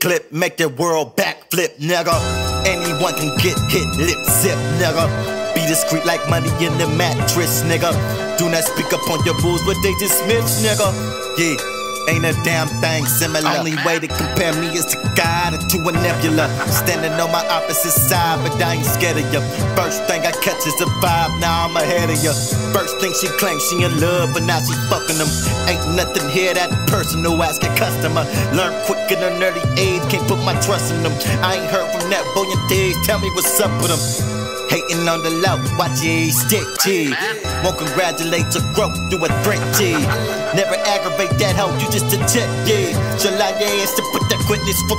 clip, make the world backflip, nigga. Anyone can get hit, lip zip, nigga. Be discreet like money in the mattress, nigga. Do not speak up on your rules, but they dismiss, nigga. Yeah. Ain't a damn thing similar. Only way to compare me is to God or to a nebula. Standing on my opposite side, but I ain't scared of you. First thing I catch is a vibe, now I'm ahead of you. First thing she claims she in love, but now she fucking them. Ain't nothing here that personal, ask a customer. Learn quick in an early age, can't put my trust in them. I ain't heard from that boy in days, tell me what's up with them. Hating on the low, watch it stick G. Won't congratulate your growth, do a threat T. Never aggravate that hoe, you just a check, yeah. July ass to put that quickness for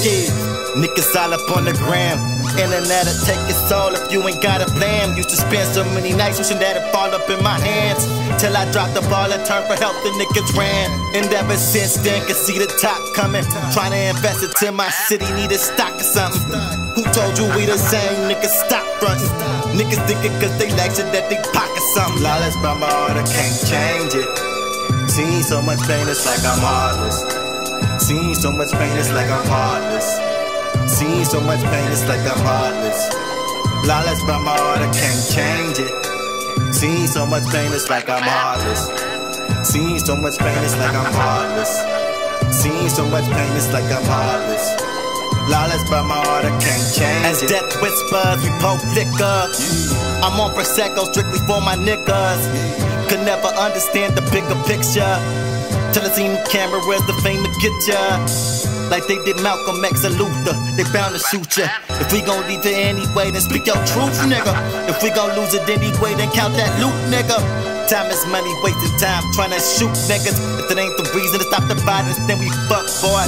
yeah. Niggas all up on the gram. Internet'll take its all if you ain't got a plan. Used to spend so many nights wishing that it fall up in my hands. Till I dropped the ball and turned for help, the niggas ran. And ever since then, can see the top coming. Trying to invest into my city, need a stock or something. Who told you we the same? Niggas stop frontin'. Niggas thinkin' cause they like shit that they pocket something. Lawless by my heart, I can't change it. Seen so much pain, it's like I'm heartless. Seen so much pain, it's like I'm heartless. Seen so much pain, it's like I'm heartless. Lawless by my heart, I can't change it. Seen so much pain, it's like I'm heartless. Seen so much pain, it's like I'm heartless. Seen so much pain, it's like I'm heartless. Lawless by my heart, I can't change it. As it. death whispers, we poke liquor. Yeah. I'm on Prosecco strictly for my niggas. Yeah. Could never understand the bigger picture. Till I seen the camera, where's the fame to get ya? Like they did Malcolm X and Luther, they bound to shoot ya. If we gon' leave it anyway, then speak your truth, nigga. If we gon' lose it anyway, then count that loot, nigga. Time is money, wasting time trying to shoot niggas. If it ain't the reason to stop the violence, then we fuck boy.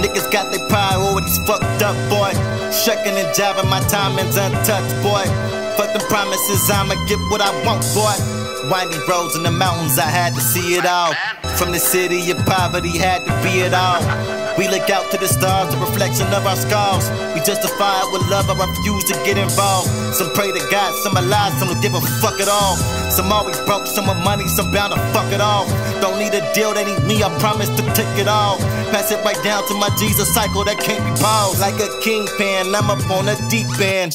Niggas got their priorities fucked up, boy. Shucking and jiving, my timing's untouched, boy. Fuck the promises, I'ma get what I want, boy. Windy roads in the mountains, I had to see it all. From the city of poverty, had to be it all. We look out to the stars, the reflection of our scars. We justify it with love, I refuse to get involved. Some pray to God, some lies, some don't give a fuck at all. Some always broke, some with money, some bound to fuck it all. Don't need a deal, they need me, I promise to take it all. Pass it right down to my Jesus cycle that can't be paused. Like a kingpin, I'm up on a deep end.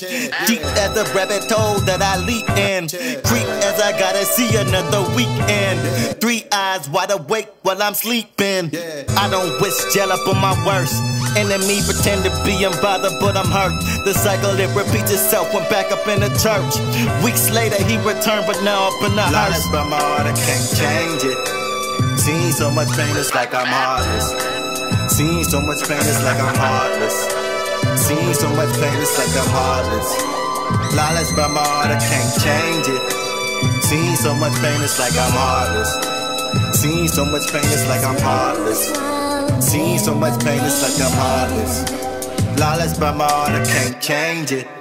Deep as a rabbit hole that I leap in. Creep as I gotta see another weekend. Three eyes wide awake while I'm sleeping. I don't wish jail up on my worst. Enemy pretend to be unbothered, but I'm hurt. The cycle it repeats itself. Went back up in the church. Weeks later he returned, but now up in the house. by my heart, I can't change it. Seen so much pain, it's like I'm heartless. Seen so much pain, it's like I'm heartless. Seen so much pain, it's like I'm heartless. Lawless by my heart, I can't change it. Seen so much pain, it's like I'm heartless. Seen so much pain, it's like I'm heartless. Seen so much pain, it's like I'm heartless. Lawless by my I can't change it.